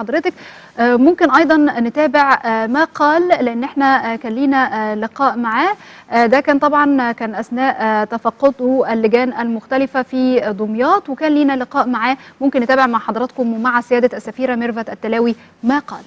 حضرتك. آه، ممكن أيضا نتابع آه، ما قال لأن إحنا آه، كان لينا لقاء معاه. ده كان طبعا كان أثناء تفقده اللجان المختلفة في دمياط وكان لينا لقاء معاه. ممكن نتابع مع حضراتكم ومع سيادة السفيرة ميرفت التلاوي ما قال.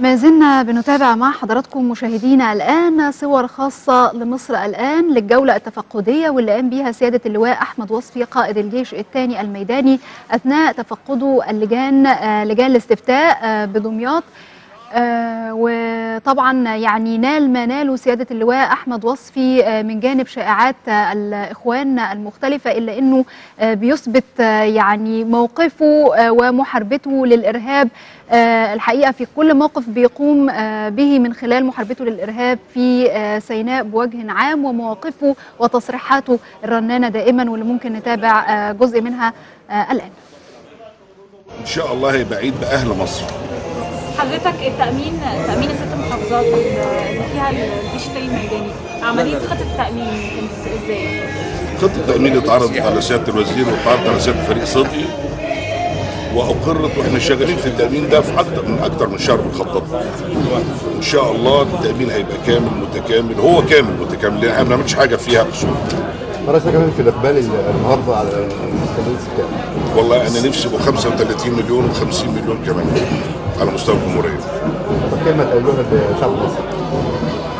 ما زلنا بنتابع مع حضراتكم مشاهدينا الآن صور خاصة لمصر الآن للجولة التفقدية واللي قام بيها سيادة اللواء أحمد وصفي قائد الجيش الثاني الميداني أثناء تفقده اللجان آه، لجان الاستفتاء آه، بدمياط. آه، وطبعا يعني نال ما ناله سيادة اللواء أحمد وصفي آه، من جانب شائعات آه، الإخوان المختلفة إلا أنه بيثبت يعني موقفه ومحاربته للإرهاب. الحقيقة في كل موقف بيقوم به من خلال محاربته للإرهاب في سيناء بوجه عام ومواقفه وتصريحاته الرنانة دائما واللي ممكن نتابع جزء منها الآن. إن شاء الله هيبقى عيد بأهل مصر. حضرتك التأمين تأمين الست محافظات اللي فيها الجيش التاني الميداني عملية خطة التأمين كانت إزاي؟ خطة التأمين اتعرضت على سيادة الوزير واتعرضت على سيادة فريق صدقي وأقرت وإحنا شغالين في التأمين ده في أكتر من أكتر من شهر بنخطط له. إن شاء الله التأمين هيبقى كامل متكامل هو كامل متكامل لأن إحنا ما بنعملش حاجة فيها قصور رئيس كمان في الاقبال النهارده على والله أنا نفسي ب 35 مليون و50 مليون كمان على مستوى الجمهورية. كلمه تقولوها لشعب مصر؟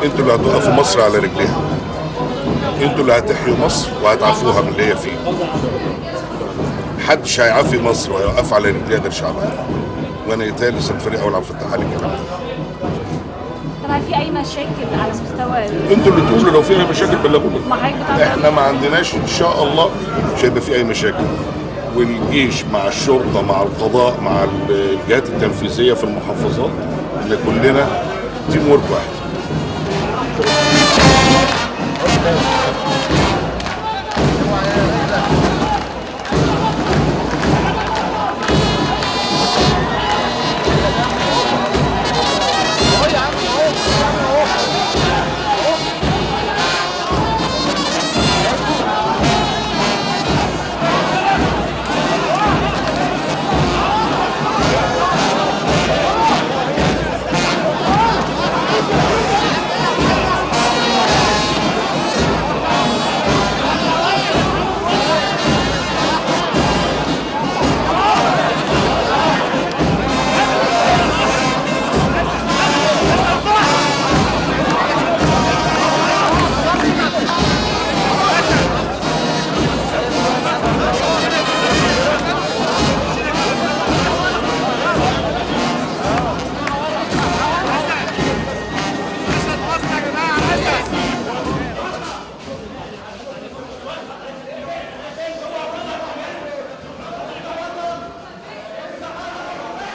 أنتوا اللي هتوقفوا مصر على رجليها. أنتوا اللي هتحيوا مصر وهتعافوها من اللي هي فيه. محدش هيعافي مصر وهيوقف على رجليها غير شعبها. وأنا يتهيألي سيد فريق أول عبد الفتاح علي الكلام ده طب هل في أي مشاكل على مستوى أنتوا اللي تقولوا لو في أي مشاكل بلغونا ما حضرتك بتعرف؟ إحنا ما عندناش إن شاء الله مش هيبقى في أي مشاكل. والجيش مع الشرطة مع القضاء مع الجهات التنفيذية في المحافظات إحنا كلنا تيم ورك واحد.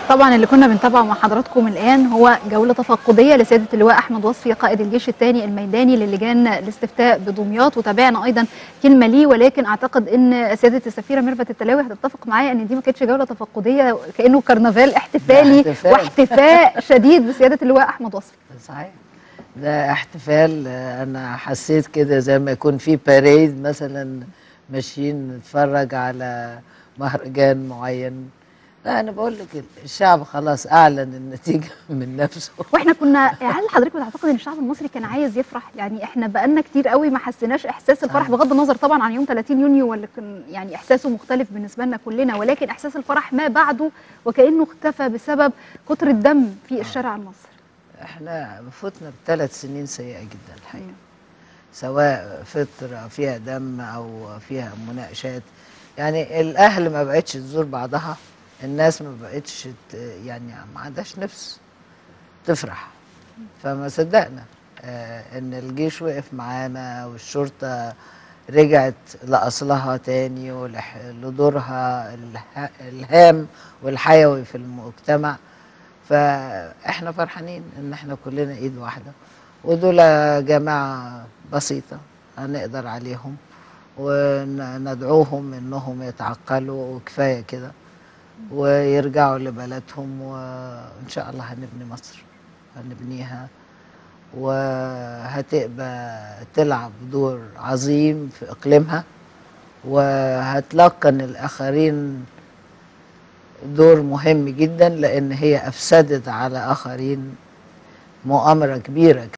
طبعا اللي كنا بنتابعه مع حضراتكم الآن هو جولة تفقديه لسيادة اللواء أحمد وصفي قائد الجيش الثاني الميداني للجان الاستفتاء بدمياط وتابعنا أيضا كلمة ليه ولكن أعتقد إن سيادة السفيرة ميرفت التلاوي هتتفق معايا إن دي ما كانتش جولة تفقديه كأنه كرنفال احتفالي احتفال. واحتفاء شديد بسيادة اللواء أحمد وصفي. صحيح. ده احتفال أنا حسيت كده زي ما يكون في باريد مثلا ماشيين نتفرج على مهرجان معين. لا أنا بقول لك الشعب خلاص أعلن النتيجة من نفسه. وإحنا كنا هل حضرتك بتعتقد إن الشعب المصري كان عايز يفرح؟ يعني إحنا بقالنا كتير قوي ما حسيناش إحساس الفرح صحيح. بغض النظر طبعا عن يوم 30 يونيو واللي كان يعني إحساسه مختلف بالنسبة لنا كلنا ولكن إحساس الفرح ما بعده وكأنه اختفى بسبب كتر الدم في الشارع المصري. إحنا فوتنا بثلاث سنين سيئة جدا الحقيقة. سواء فترة فيها دم أو فيها مناقشات. يعني الأهل ما بقتش تزور بعضها. الناس ما بقتش يعني ما عندهاش نفس تفرح. فما صدقنا آه إن الجيش وقف معانا والشرطة رجعت لأصلها تاني ولح- لدورها اله- الهام والحيوي في المجتمع. فإحنا فرحانين إن إحنا كلنا إيد واحدة. ودول جماعة بسيطة هنقدر عليهم وندعوهم إنهم يتعقلوا وكفاية كده. ويرجعوا لبلدهم وإن شاء الله هنبني مصر هنبنيها. وهتبقى تلعب دور عظيم في إقليمها. وهتلقن الآخرين دور مهم جدا لأن هي أفسدت على آخرين مؤامرة كبيرة.